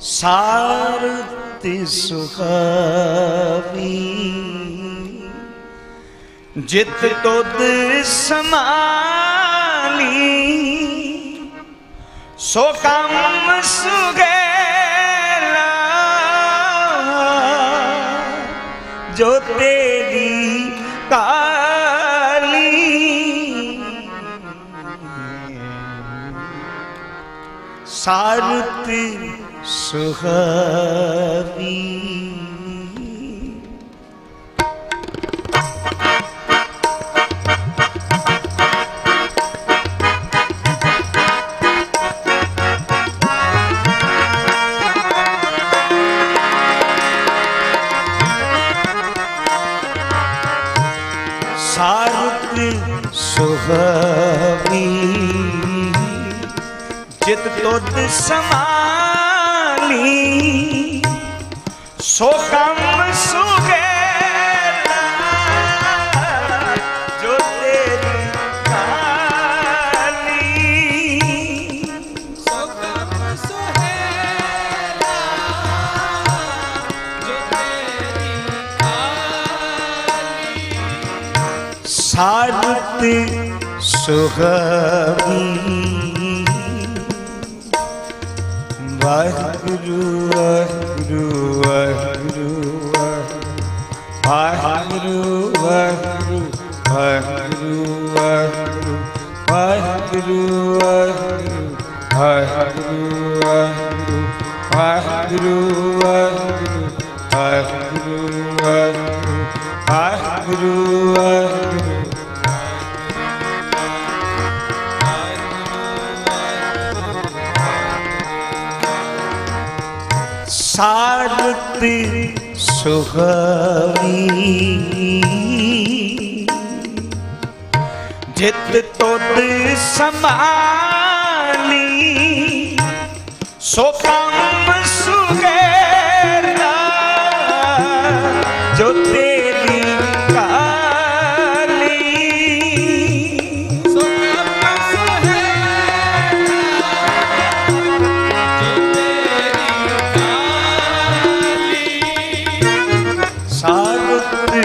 ਸਾਰਤੀ ਸੁਖਾਵੀ। ਜਿਤ ਤੁਧ ਸਮਾਲੀ ਸੋ ਕੰਮ ਸੁਗੇਲਾ ਜੋ ਤੇਰੀ ਕਾਲੀ। ਸਾਰਤ ਸੁਹਾਵੀ। ਸਾਰੁਕ ਸੁਹਾਵੀ। ਜਿਤ ਤੁਧ ਸਮਾ ਸਾਰਤ ਸੁਖਾਵੀ ਵਾਹਿਗੁਰੂ ਵਾਹਿਗੁਰੂ ਵਾਹਿਗੁਰੂ ਵਾਹਿਗੁਰੂ ਵਾਹਿਗੁਰੂ ਵਾਹਿਗੁਰੂ ਵਾਹਿਗੁਰੂ ਵਾਹਿਗੁਰੂ ਵਾਹਿਗੁਰੂ ਵਾਹਿਗੁਰੂ ਵਾਹਿਗੁਰੂ ਵਾਹਿਗੁਰੂ ਵਾਹਿਗੁਰੂ ਵਾਹਿਗੁਰੂ ਵਾਹਿਗੁਰੂ ਵਾਹਿਗੁਰੂ ਜਗਤੀ ਸੁਖਵੀ ਜਿਤ ਤੋਦ ਸਮਾਲੀ ਸੋ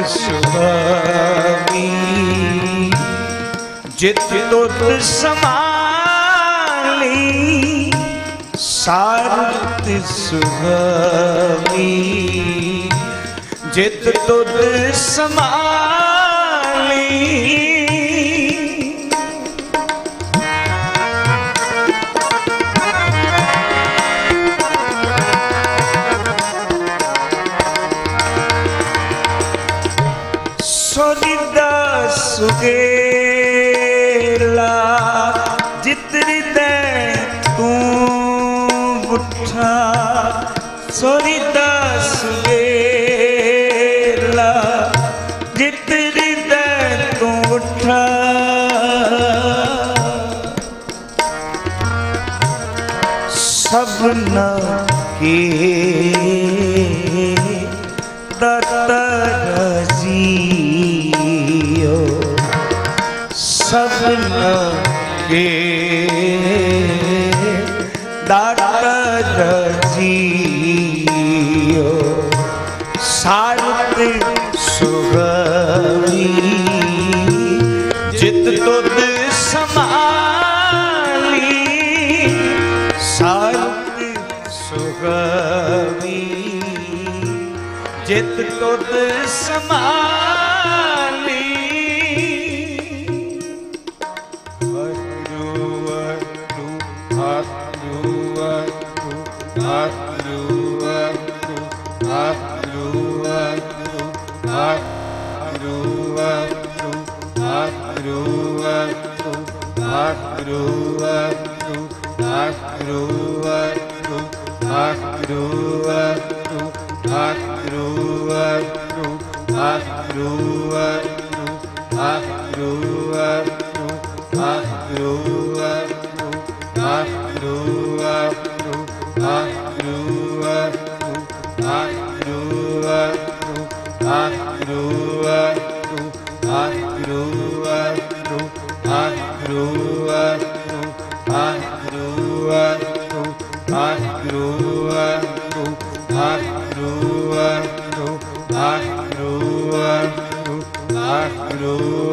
ਸੁਭਾਵੀ ਜਿਤ ਤੁਧ ਸਮਾਲੀ ਸਾਰਤ ਸੁਭਾਵੀ ਜਿਤ ਤੁਧ ਸਮਾਲੀ ਸਾਰਤ ਸੁਗਵੀ ਜਿਤ ਤੁਧ ਸਮਾਲੀ ਸਾਰਤ ਸੁਗਵੀ ਜਿਤ ਤੁਧ ਸਮਾਲੀ Lord.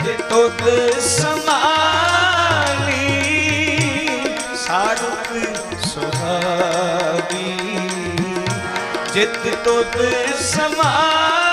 ਤੁਧ ਸਮਾਲੀ ਸਾਰੁਤ ਸੁਹਾਗੀ ਜਿਤ ਤੁਧ ਸਮਾਲੀ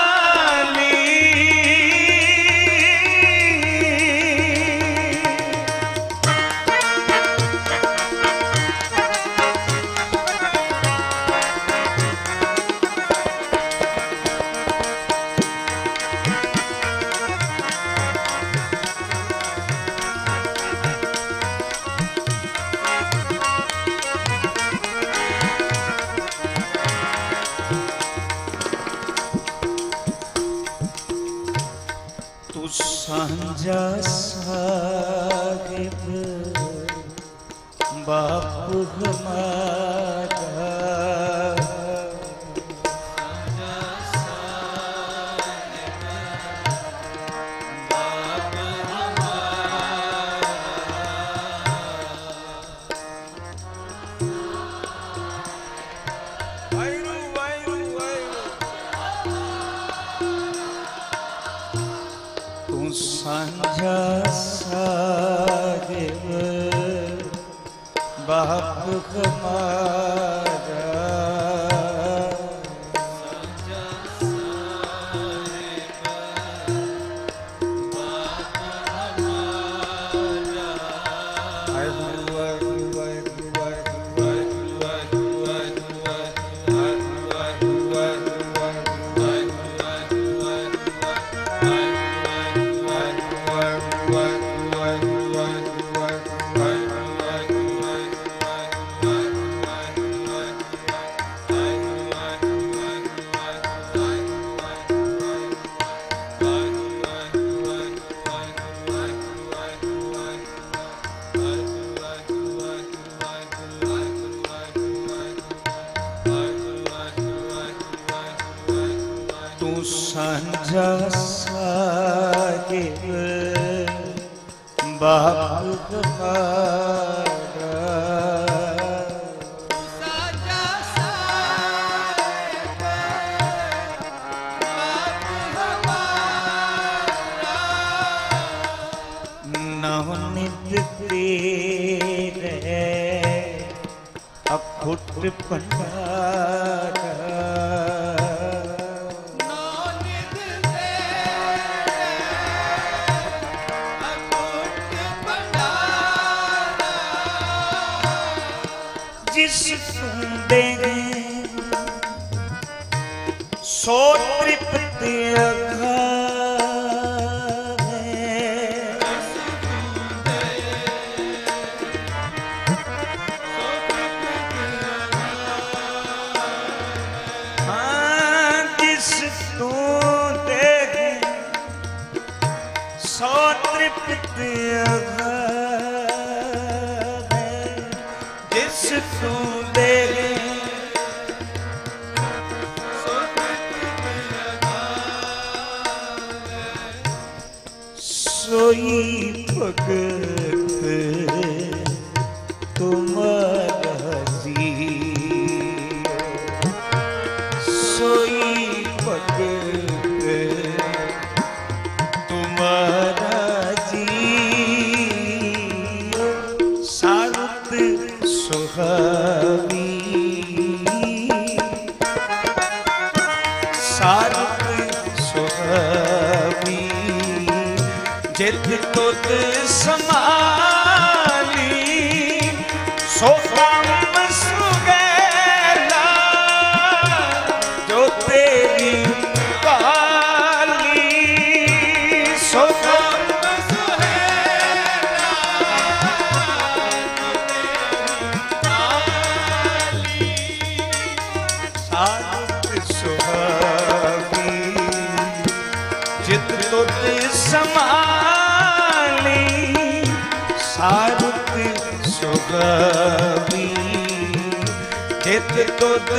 ਜਿਤ ਤੁਤ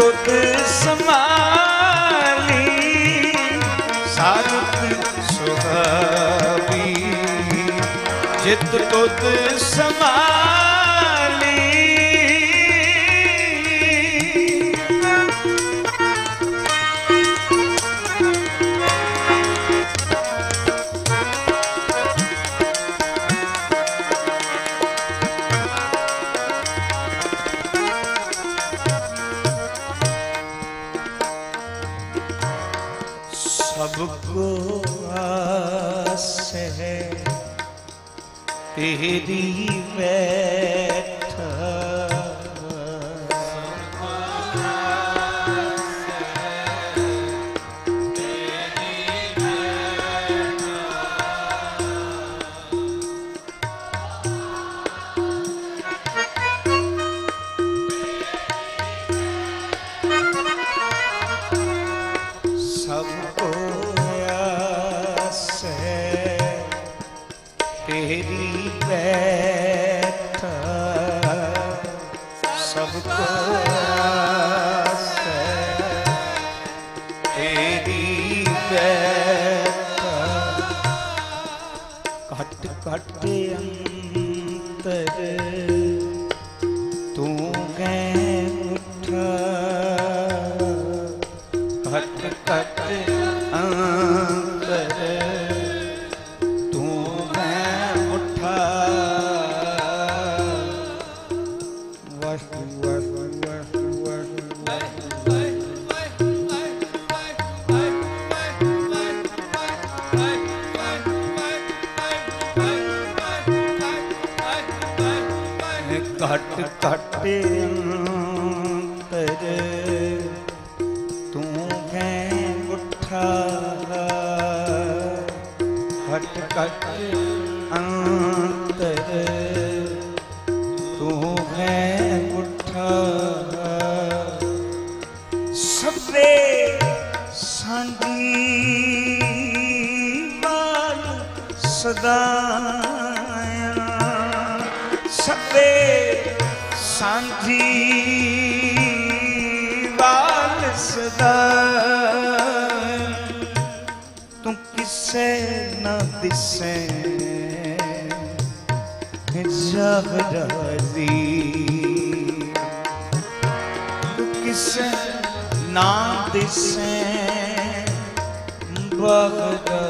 ਤੁਧ ਸਮਾਲੀ ਸਾਰਤ ਸੁਹਾਵੀ ਸਮਾ দিয়ে ਸਦਾਇਆ ਸਦੇ ਸਾਂਝੀ ਵਾਲ ਤੂੰ ਕਿਸੇ ਨਾ ਦਿਸੈ। ਜਹਰਾਜ਼ੀ ਤੂੰ ਕਿਸੇ ਨਾ ਦਿਸੈ। ਬਹਰਾ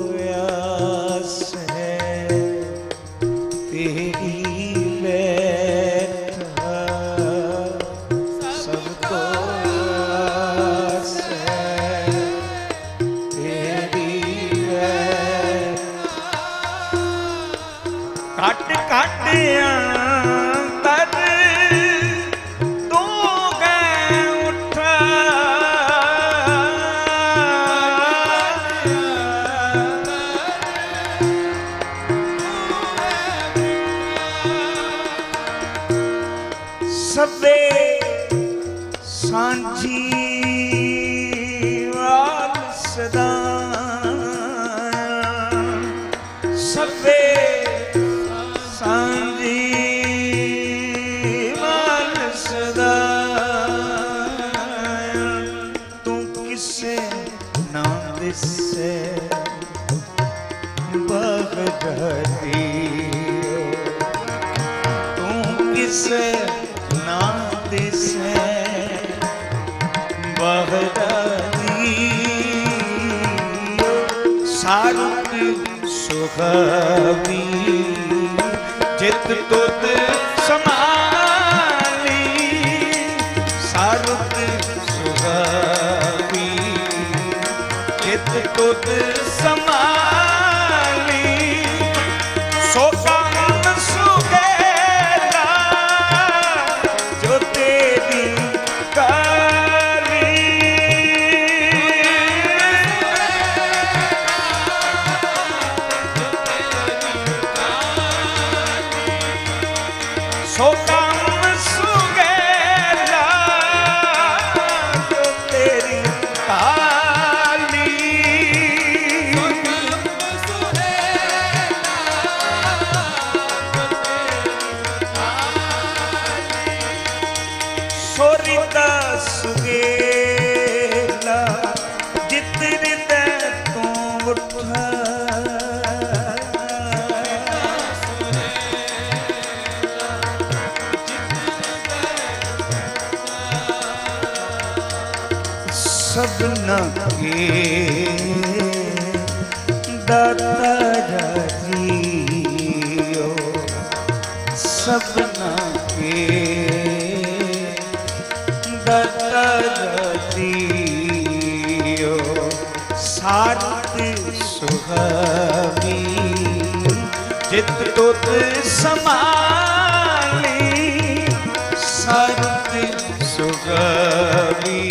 ਸੁਆਮੀ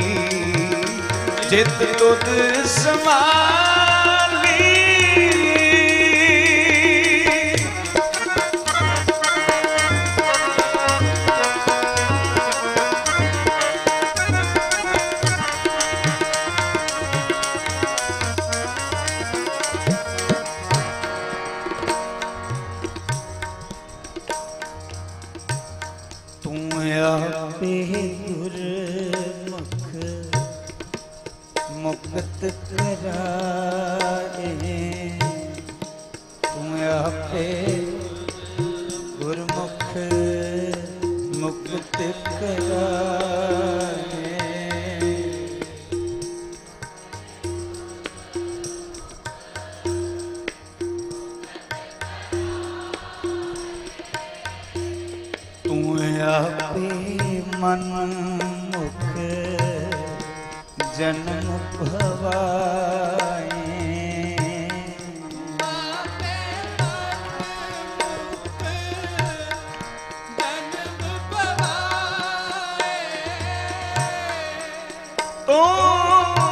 ਜਿਤ ਤੁਧ ਸਮਾਈ Oh.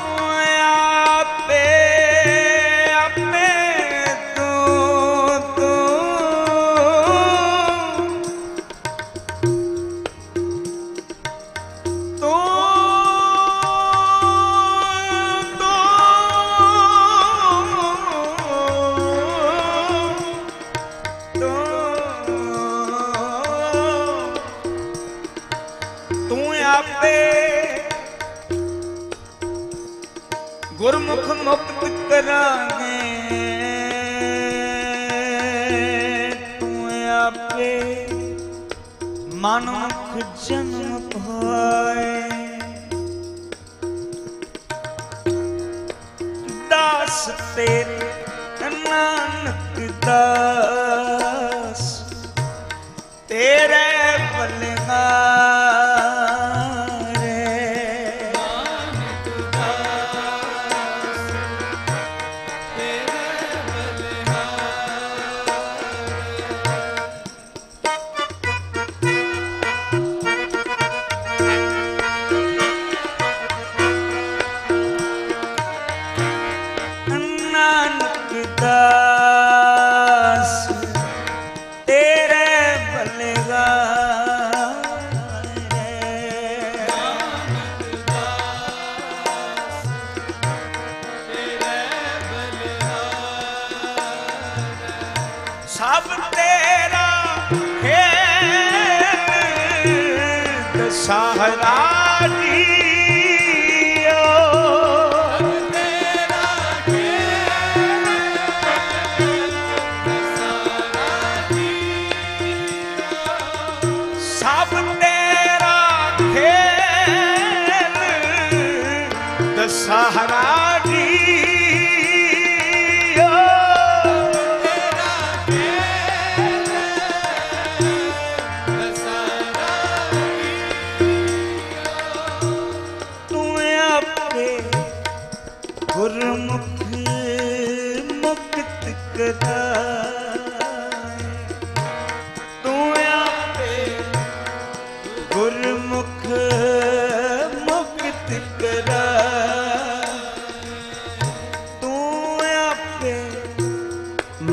さ海、入。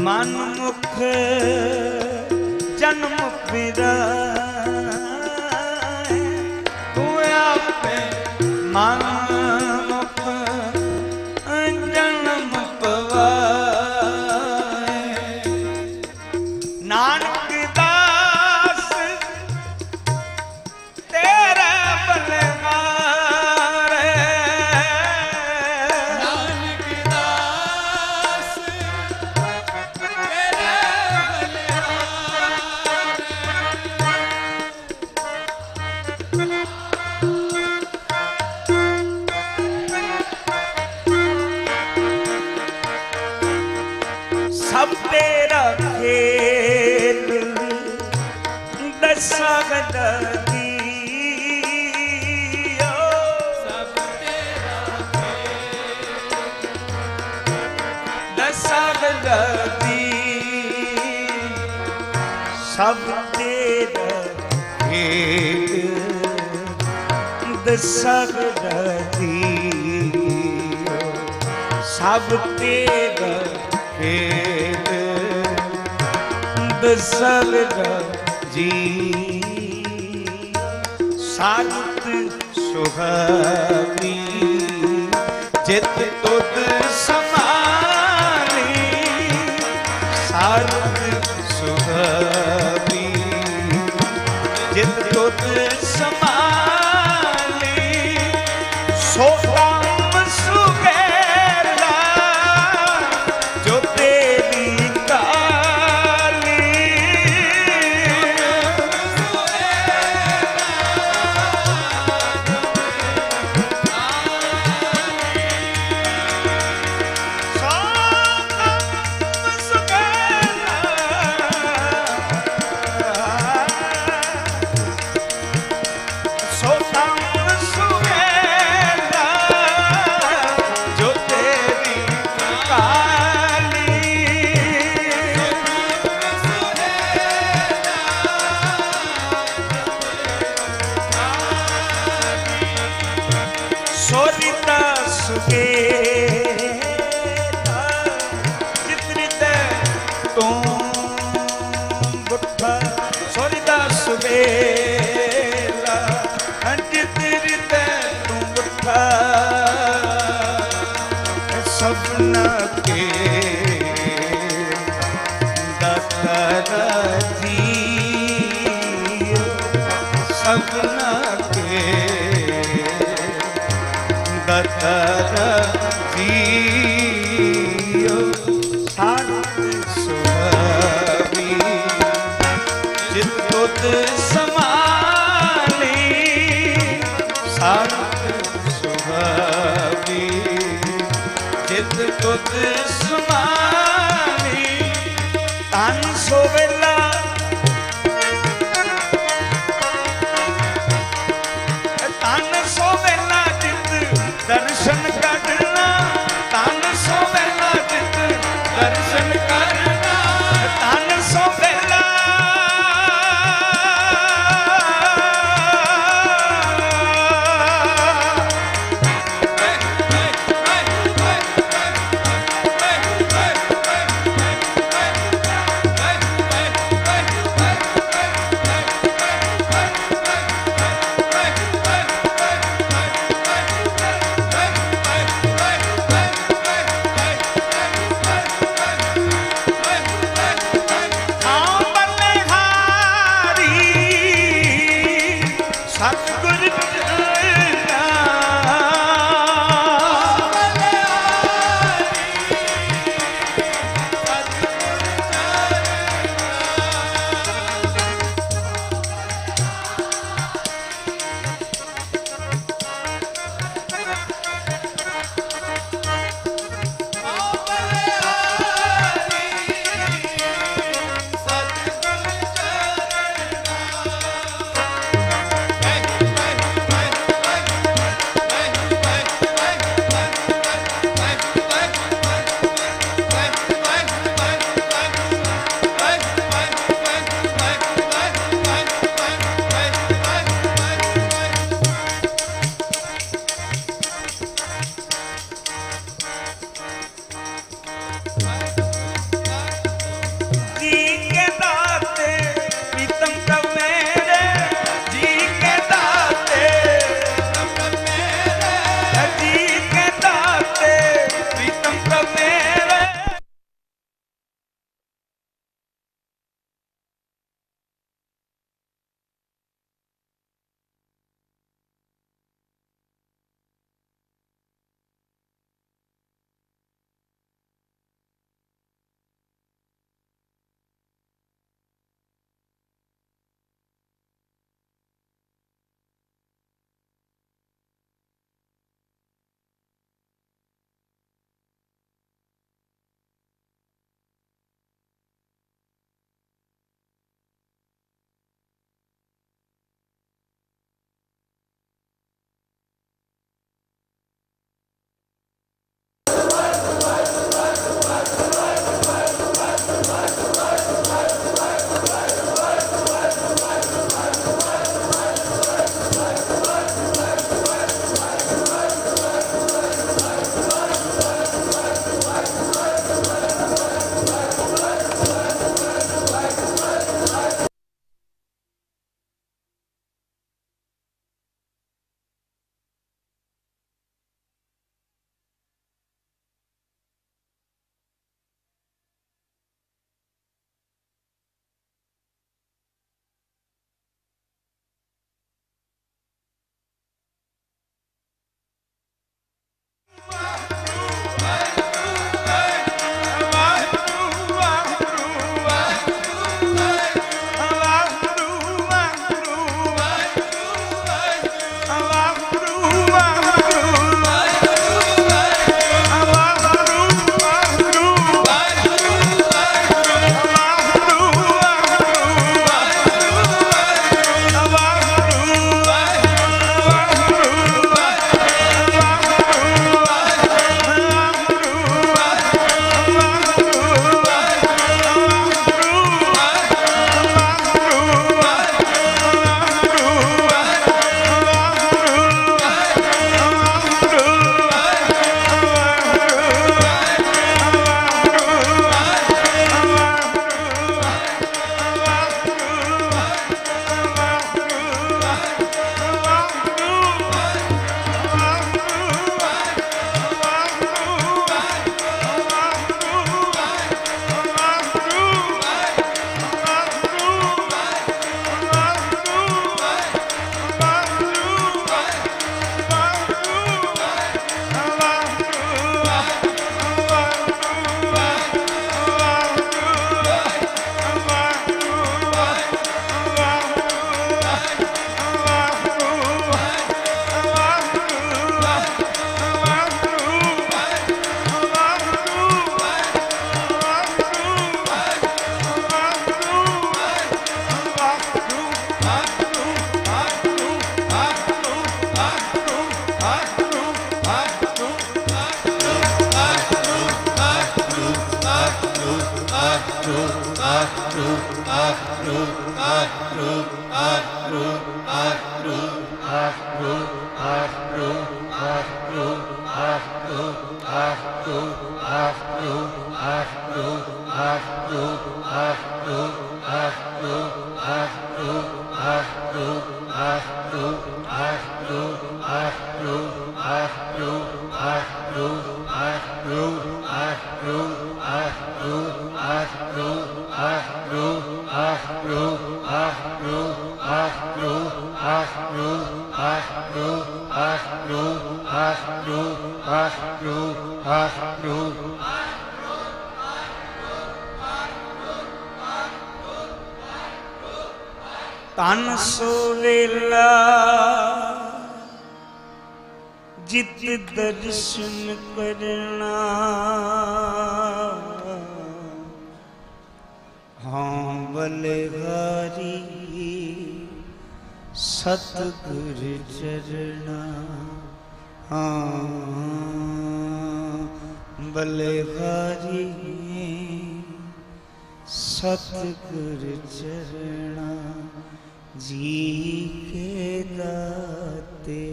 ਮਨੁੱਖ ਜਨਮ ਵਿਦਾ ਸਕਦੀ ਸਭ ਤੇਗ ਖੇਤ ਦਸਲਗ ਜੀ ਸਾਜਤ ਸੁਹਾਵੀ ਜਿਤ ਤੁਧ ਸਮਾਰੀ ਸਾਜਤ बिताते Ah, you, ah, you. ਤਨ ਸੋ ਵੇਲਾ ਜਿਤ ਦਰਸ਼ਨ ਕਰਨਾ। ਹਾਂ ਬਲਹਾਰੀ ਸਤਗੁਰ ਚਰਣਾ। ਹਾਂ ਬਲਹਾਰੀ ਸਤਿਗੁਰ ਚਰਣਾ। ਜੀ ਕੇ ਦਾਤੇ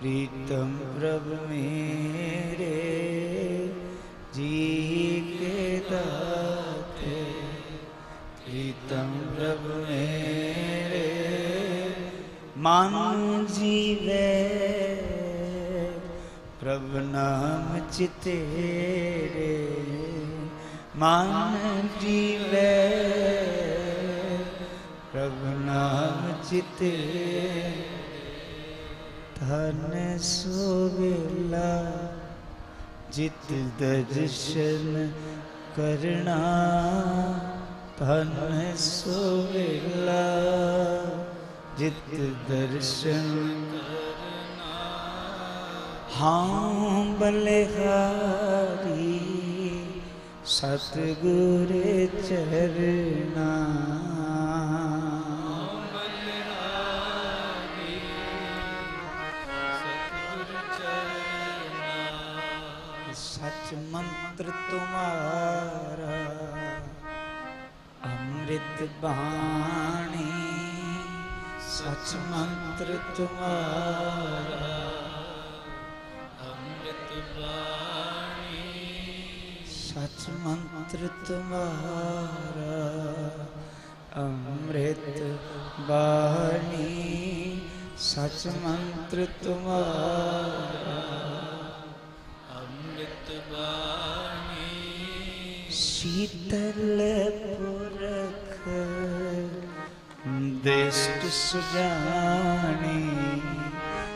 ਪ੍ਰੀਤਮ ਪ੍ਰਭ ਮੇਰੇ ਜੀ ਕੇ ਦਾਤੇ ਪ੍ਰੀਤਮ ਪ੍ਰਭ ਮੇਰੇ ਮਨ ਜੀਵੇ ਪ੍ਰਭ ਨਾਮ ਚਿਤੇਰੇ ਮਨ ਜੀਵੇ ਪ੍ਰਭ ਨਾਮ ਚਿਤੇ ਧਨ ਸੋਵੇਲਾ ਜਿਤ ਦਰਸ਼ਨ ਕਰਨਾ ਧਨ ਸੋਵੇਲਾ ਜਿਤ ਦਰਸ਼ਨ ਹਾਂ ਬਲਿਹਾਰੀ ਸਤਿਗੁਰ ਚਰਨਾ ਸਚ ਮੰਤਰ ਤੁਮਾਰਾ ਅੰਮ੍ਰਿਤ ਬਾਣੀ ਸਚ ਮੰਤਰ ਤੁਮਾਰਾ ਅੰਮ੍ਰਿਤ ਬਾਣੀ ਸਚ ਮੰਤਰ ਤੁਮਾਰਾ ਅੰਮ੍ਰਿਤ ਬਾਣੀ ਸਚ ਮੰਤਰ ਤੁਮਾਰਾ ਅੰਮ੍ਰਿਤ ਬਾਣੀ। ਸ਼ੀਤਲ ਪੁਰਖ ਦੇਸ਼ਟ ਸੁਜਾਨੀ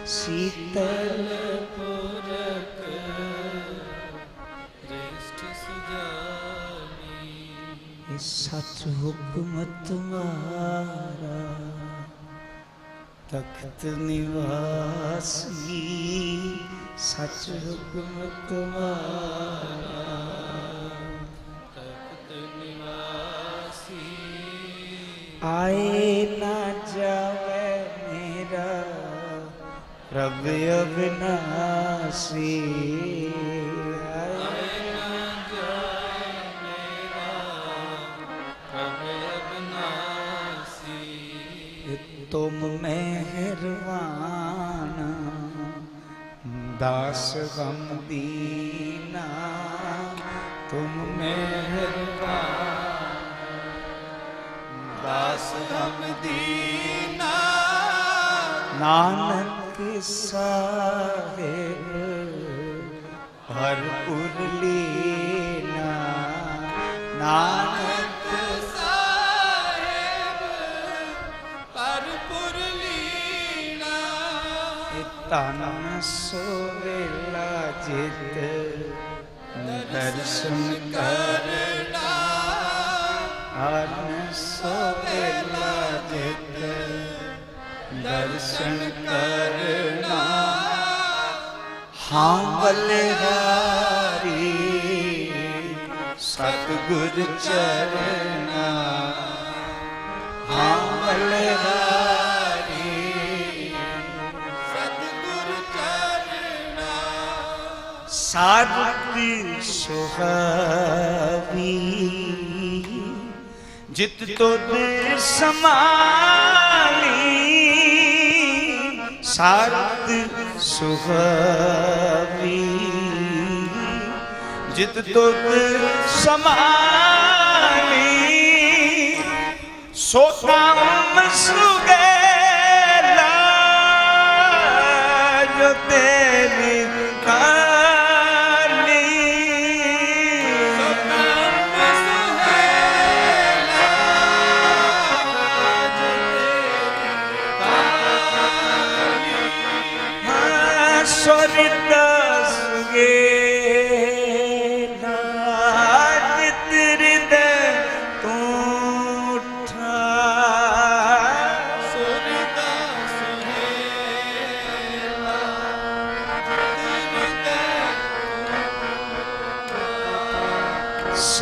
ਸ਼ੀਤਲ ਪੁਰਖ ਦ੍ਰਿਸ਼ਟ ਸੁਜਾਨੀ ਇਹ ਸੱਚ ਹੁਕਮ ਤੁਮਾਰਾ ਤਖਤ ਨਿਵਾਸੀ। ਸੱਚ ਹੁਕਮ ਤੁਮਾਰਾ ਤਖਤ ਨਿਵਾਸੀ ਆਏ ਨਾ ਜਾਵੇ ਮੇਰਾ ਪ੍ਰਭ ਅਬਨਾਸੀ ਆਏ ਅਬਨਾਸੀ ਤੁਮ ਦੀਨਾ दास गम दीना तुम मेहरबान। दासगम दीना नानक साहेब हर पुरलीना नानक ਤਨ ਸੋਵੇਲਾ ਜਿਤ ਦਰਸ਼ਨ ਕਰਨਾ ਅਨ ਸੋਵੇਲਾ ਜਿਤ ਦਰਸ਼ਨ ਕਰਨਾ ਹਾਂ ਬਲਿਹਾਰੀ, ਸਤਿਗੁਰ ਚਰਨਾ। ਹਾਂ ਬਲਿਹਾਰੀ ਸਾਧਤੀ ਸੁਹਾਵੀ। ਜਿਤ ਤੁਧ ਸਮਾਲੀ ਸਾਰਤ ਸੁਹਾਵੀ। ਜਿਤ ਤੁਧ ਸਮਾਲੀ ਸੋ ਕੰਮ ਸੁਗੇਲਾ ਜੋ ਤੇਰੀ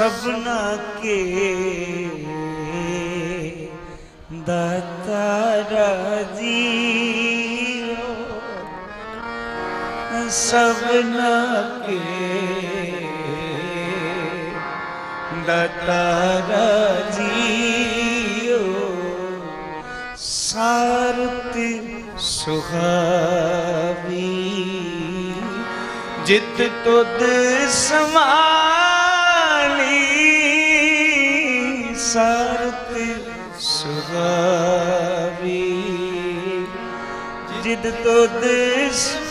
ਸਭਨਾ ਕੇ ਦਾਤਾ ਰਾਜੀਓ ਸਭਨਾ ਕੇ ਦਾਤਾ ਰਾਜੀਓ ਸਾਰਤ ਸੁਹਾਵੀ। ਜਿਤ ਤੁਧ ਸਮਾ ਸੁਹਾਵੀ